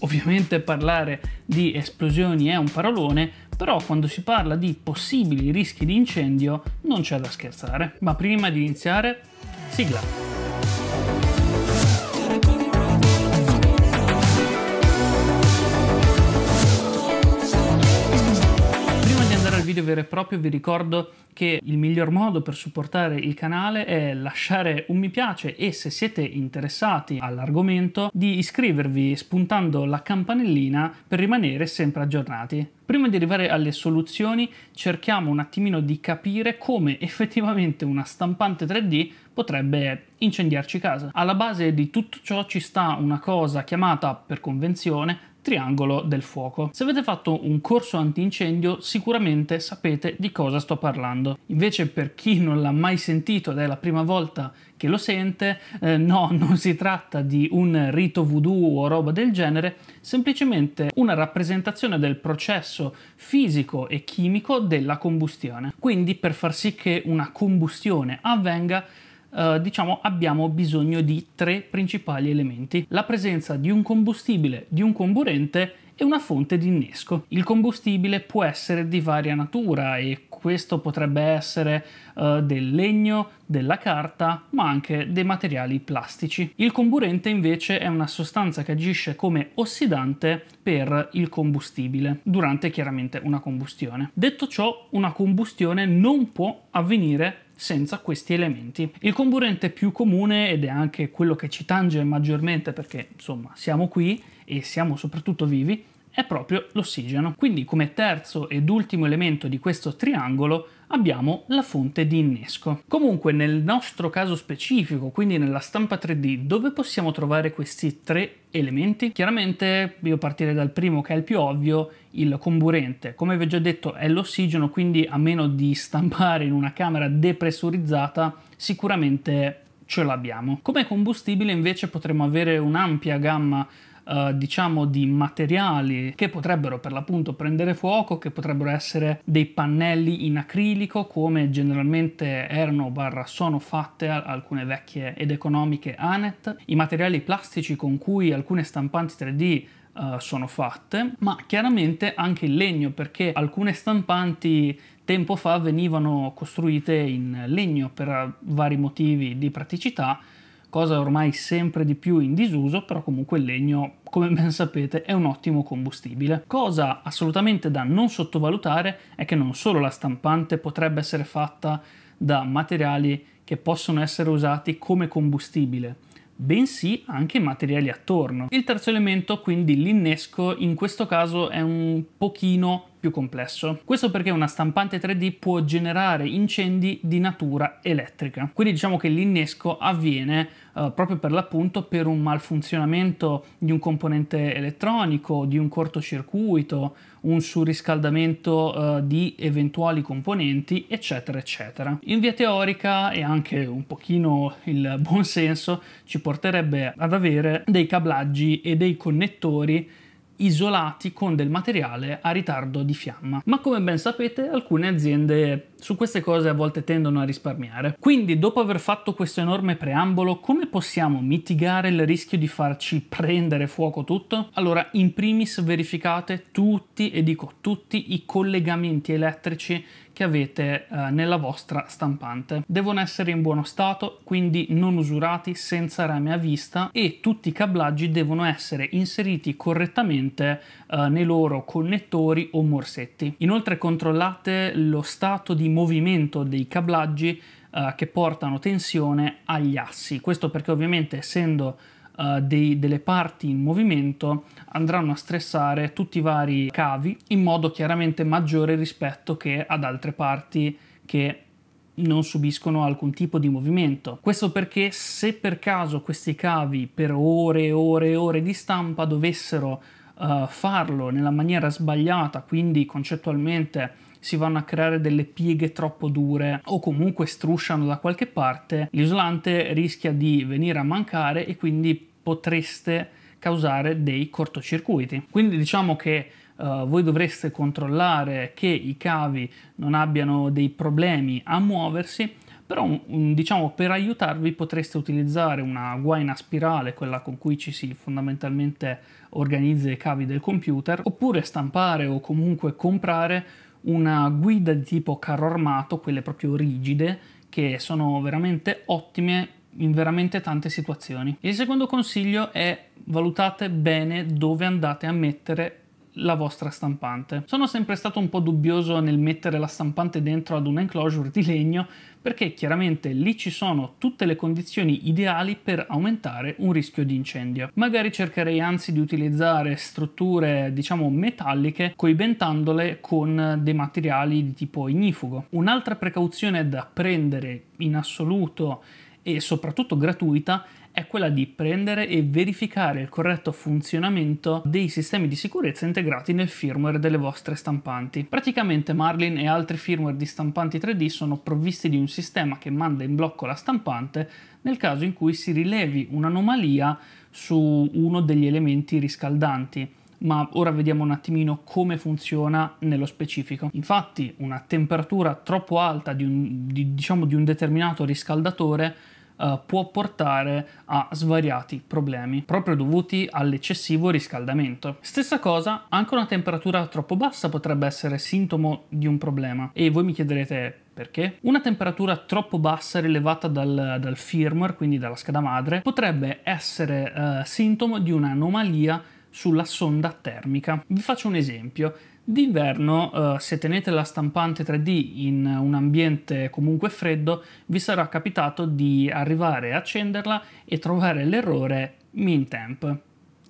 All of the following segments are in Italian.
Ovviamente parlare di esplosioni è un parolone, però quando si parla di possibili rischi di incendio non c'è da scherzare. Ma prima di iniziare, sigla. Video vero e proprio vi ricordo che il miglior modo per supportare il canale è lasciare un mi piace e se siete interessati all'argomento di iscrivervi spuntando la campanellina per rimanere sempre aggiornati. Prima di arrivare alle soluzioni cerchiamo un attimino di capire come effettivamente una stampante 3D potrebbe incendiarci casa. Alla base di tutto ciò ci sta una cosa chiamata per convenzione triangolo del fuoco. Se avete fatto un corso antincendio sicuramente sapete di cosa sto parlando. Invece per chi non l'ha mai sentito ed è la prima volta che lo sente, eh, no, non si tratta di un rito voodoo o roba del genere, semplicemente una rappresentazione del processo fisico e chimico della combustione. Quindi per far sì che una combustione avvenga Uh, diciamo abbiamo bisogno di tre principali elementi. La presenza di un combustibile, di un comburente e una fonte di innesco. Il combustibile può essere di varia natura e questo potrebbe essere uh, del legno, della carta, ma anche dei materiali plastici. Il comburente invece è una sostanza che agisce come ossidante per il combustibile durante chiaramente una combustione. Detto ciò, una combustione non può avvenire senza questi elementi. Il comburente più comune, ed è anche quello che ci tange maggiormente perché insomma siamo qui e siamo soprattutto vivi, è proprio l'ossigeno. Quindi come terzo ed ultimo elemento di questo triangolo abbiamo la fonte di innesco. Comunque nel nostro caso specifico, quindi nella stampa 3D, dove possiamo trovare questi tre elementi? Chiaramente io partirei dal primo che è il più ovvio, il comburente. Come vi ho già detto è l'ossigeno, quindi a meno di stampare in una camera depressurizzata sicuramente ce l'abbiamo. Come combustibile invece potremmo avere un'ampia gamma eh, diciamo di materiali che potrebbero per l'appunto prendere fuoco, che potrebbero essere dei pannelli in acrilico come generalmente erano barra sono fatte alcune vecchie ed economiche Anet, i materiali plastici con cui alcune stampanti 3D Uh, eh, sono fatte, ma chiaramente anche il legno perché alcune stampanti tempo fa venivano costruite in legno per vari motivi di praticità cosa ormai sempre di più in disuso, però comunque il legno, come ben sapete, è un ottimo combustibile. Cosa assolutamente da non sottovalutare è che non solo la stampante potrebbe essere fatta da materiali che possono essere usati come combustibile, bensì anche materiali attorno. Il terzo elemento, quindi l'innesco, in questo caso è un pochino più complesso. Questo perché una stampante 3D può generare incendi di natura elettrica. Quindi diciamo che l'innesco avviene uh, proprio per l'appunto per un malfunzionamento di un componente elettronico, di un cortocircuito, un surriscaldamento uh, di eventuali componenti, eccetera, eccetera. In via teorica e anche un pochino il buon senso ci porterebbe ad avere dei cablaggi e dei connettori isolati con del materiale a ritardo di fiamma. Ma come ben sapete alcune aziende su queste cose a volte tendono a risparmiare. Quindi dopo aver fatto questo enorme preambolo come possiamo mitigare il rischio di farci prendere fuoco tutto? Allora in primis verificate tutti e dico tutti i collegamenti elettrici che avete eh, nella vostra stampante. Devono essere in buono stato, quindi non usurati, senza rame a vista e tutti i cablaggi devono essere inseriti correttamente eh, nei loro connettori o morsetti. Inoltre controllate lo stato di movimento dei cablaggi eh, che portano tensione agli assi. Questo perché ovviamente essendo uh, dei, delle parti in movimento andranno a stressare tutti i vari cavi in modo chiaramente maggiore rispetto che ad altre parti che non subiscono alcun tipo di movimento. Questo perché se per caso questi cavi per ore e ore e ore di stampa dovessero uh, farlo nella maniera sbagliata, quindi concettualmente si vanno a creare delle pieghe troppo dure o comunque strusciano da qualche parte, l'isolante rischia di venire a mancare e quindi potreste causare dei cortocircuiti. Quindi diciamo che uh, voi dovreste controllare che i cavi non abbiano dei problemi a muoversi, però diciamo per aiutarvi potreste utilizzare una guaina spirale, quella con cui ci si fondamentalmente organizza i cavi del computer, oppure stampare o comunque comprare una guida di tipo carro armato, quelle proprio rigide, che sono veramente ottime in veramente tante situazioni. Il secondo consiglio è valutate bene dove andate a mettere la vostra stampante. Sono sempre stato un po' dubbioso nel mettere la stampante dentro ad un enclosure di legno perché chiaramente lì ci sono tutte le condizioni ideali per aumentare un rischio di incendio. Magari cercherei anzi di utilizzare strutture diciamo metalliche coibentandole con dei materiali di tipo ignifugo. Un'altra precauzione da prendere in assoluto e soprattutto gratuita è quella di prendere e verificare il corretto funzionamento dei sistemi di sicurezza integrati nel firmware delle vostre stampanti. Praticamente Marlin e altri firmware di stampanti 3D sono provvisti di un sistema che manda in blocco la stampante nel caso in cui si rilevi un'anomalia su uno degli elementi riscaldanti ma ora vediamo un attimino come funziona nello specifico. Infatti una temperatura troppo alta di un, di, diciamo, di un determinato riscaldatore uh, può portare a svariati problemi, proprio dovuti all'eccessivo riscaldamento. Stessa cosa, anche una temperatura troppo bassa potrebbe essere sintomo di un problema. E voi mi chiederete perché? Una temperatura troppo bassa rilevata dal, dal firmware, quindi dalla scheda madre, potrebbe essere uh, sintomo di un'anomalia sulla sonda termica. Vi faccio un esempio. D'inverno, eh, se tenete la stampante 3D in un ambiente comunque freddo, vi sarà capitato di arrivare a accenderla e trovare l'errore min temp.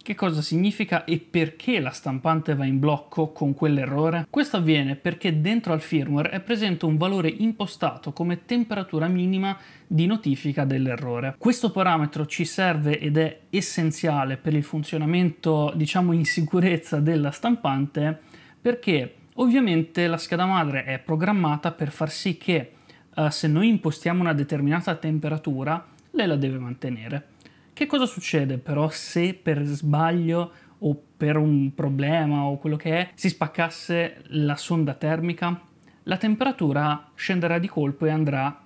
Che cosa significa e perché la stampante va in blocco con quell'errore? Questo avviene perché dentro al firmware è presente un valore impostato come temperatura minima di notifica dell'errore. Questo parametro ci serve ed è essenziale per il funzionamento, diciamo, in sicurezza della stampante perché ovviamente la scheda madre è programmata per far sì che uh, se noi impostiamo una determinata temperatura, lei la deve mantenere. Che cosa succede però se per sbaglio o per un problema o quello che è si spaccasse la sonda termica? La temperatura scenderà di colpo e andrà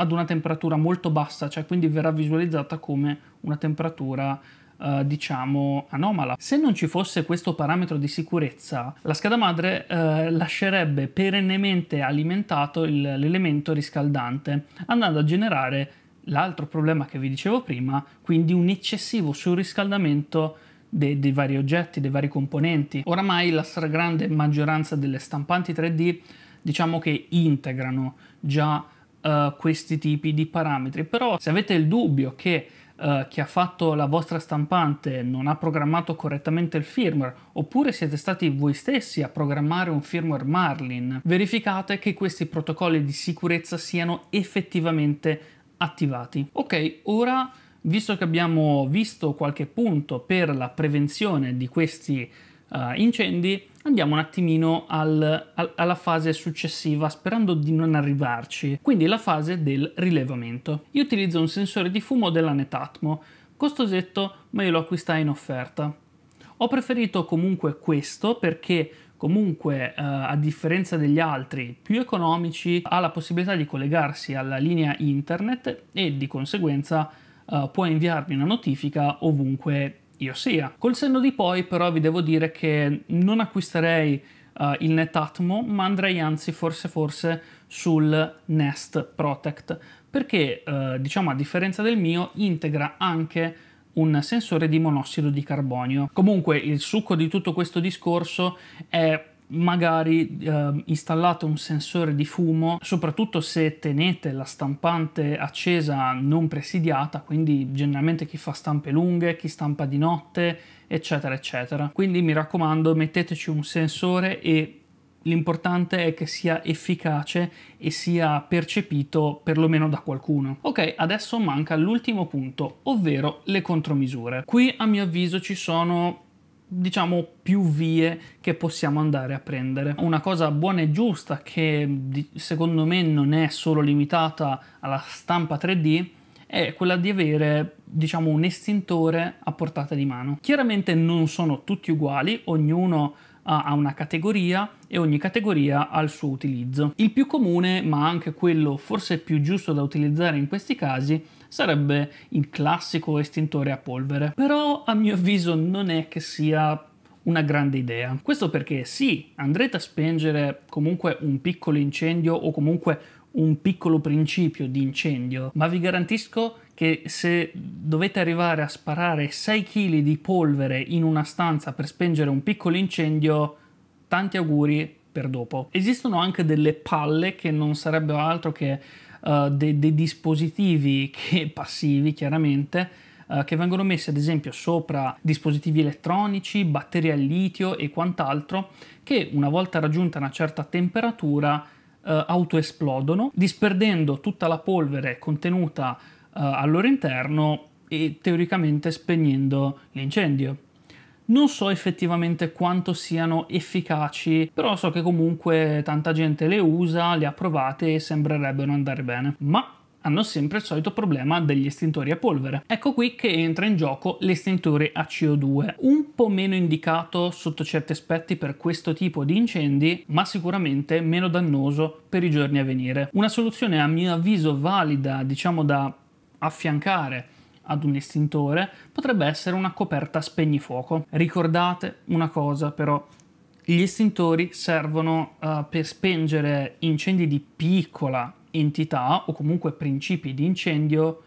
ad una temperatura molto bassa, cioè quindi verrà visualizzata come una temperatura Uh, diciamo anomala. Se non ci fosse questo parametro di sicurezza, la scheda madre uh, lascerebbe perennemente alimentato il, l'elemento riscaldante, andando a generare l'altro problema che vi dicevo prima, quindi un eccessivo surriscaldamento dei, dei vari oggetti, dei vari componenti. Oramai la stragrande maggioranza delle stampanti 3D diciamo che integrano già uh, questi tipi di parametri, però se avete il dubbio che uh, chi ha fatto la vostra stampante non ha programmato correttamente il firmware oppure siete stati voi stessi a programmare un firmware Marlin, verificate che questi protocolli di sicurezza siano effettivamente attivati. Ok, ora visto che abbiamo visto qualche punto per la prevenzione di questi uh, incendi, andiamo un attimino al, al, alla fase successiva sperando di non arrivarci, quindi la fase del rilevamento. Io utilizzo un sensore di fumo della Netatmo, costosetto ma io lo acquistai in offerta. Ho preferito comunque questo perché comunque eh, a differenza degli altri più economici ha la possibilità di collegarsi alla linea internet e di conseguenza eh, può inviarmi una notifica ovunque io sia. Col senno di poi però vi devo dire che non acquisterei uh, il Netatmo ma andrei anzi forse forse sul Nest Protect perché uh, diciamo a differenza del mio integra anche un sensore di monossido di carbonio. Comunque il succo di tutto questo discorso è magari eh, installate un sensore di fumo, soprattutto se tenete la stampante accesa non presidiata, quindi generalmente chi fa stampe lunghe, chi stampa di notte, eccetera, eccetera. Quindi mi raccomando, metteteci un sensore e L'importante è che sia efficace e sia percepito perlomeno da qualcuno. Ok, adesso manca l'ultimo punto, ovvero le contromisure. Qui a mio avviso ci sono diciamo più vie che possiamo andare a prendere. Una cosa buona e giusta che secondo me non è solo limitata alla stampa 3D è quella di avere diciamo un estintore a portata di mano. Chiaramente non sono tutti uguali, ognuno ha una categoria e ogni categoria ha il suo utilizzo. Il più comune, ma anche quello forse più giusto da utilizzare in questi casi, sarebbe il classico estintore a polvere. Però a mio avviso non è che sia una grande idea. Questo perché sì, andrete a spengere comunque un piccolo incendio o comunque un piccolo principio di incendio, ma vi garantisco che se dovete arrivare a sparare 6 kg di polvere in una stanza per spengere un piccolo incendio, tanti auguri per dopo. Esistono anche delle palle che non sarebbero altro che uh, dei, dei, dispositivi che, passivi, chiaramente, uh, che vengono messi ad esempio sopra dispositivi elettronici, batterie al litio e quant'altro, che una volta raggiunta una certa temperatura uh, autoesplodono, disperdendo tutta la polvere contenuta al loro interno e teoricamente spegnendo l'incendio. Non so effettivamente quanto siano efficaci, però so che comunque tanta gente le usa, le ha provate e sembrerebbero andare bene. Ma hanno sempre il solito problema degli estintori a polvere. Ecco qui che entra in gioco l'estintore a CO2, un po' meno indicato sotto certi aspetti per questo tipo di incendi, ma sicuramente meno dannoso per i giorni a venire. Una soluzione a mio avviso valida, diciamo da affiancare ad un estintore potrebbe essere una coperta spegnifuoco. Ricordate una cosa però, gli estintori servono uh, per spengere incendi di piccola entità o comunque principi di incendio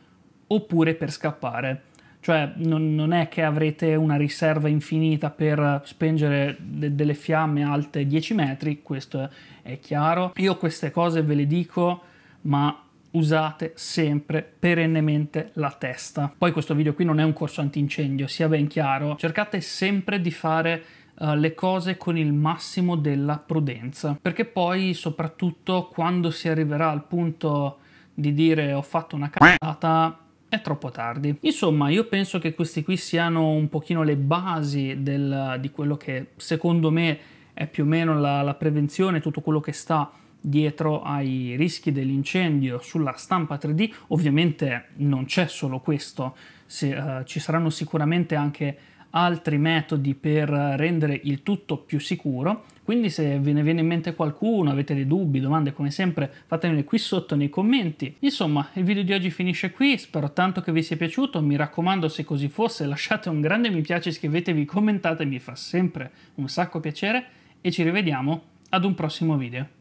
oppure per scappare. Cioè non, non è che avrete una riserva infinita per spengere de- delle fiamme alte 10 metri, questo è chiaro. Io queste cose ve le dico, ma usate sempre perennemente la testa. Poi questo video qui non è un corso antincendio, sia ben chiaro. Cercate sempre di fare uh, le cose con il massimo della prudenza, perché poi soprattutto quando si arriverà al punto di dire ho fatto una cazzata è troppo tardi. Insomma, io penso che questi qui siano un pochino le basi del, di quello che secondo me è più o meno la, la prevenzione, tutto quello che sta dietro ai rischi dell'incendio sulla stampa 3D. Ovviamente non c'è solo questo, se, uh, ci saranno sicuramente anche altri metodi per rendere il tutto più sicuro. Quindi se ve ne viene in mente qualcuno, avete dei dubbi, domande, come sempre fatemele qui sotto nei commenti. Insomma, il video di oggi finisce qui, spero tanto che vi sia piaciuto, mi raccomando se così fosse lasciate un grande mi piace, iscrivetevi, commentate, mi fa sempre un sacco piacere e ci rivediamo ad un prossimo video.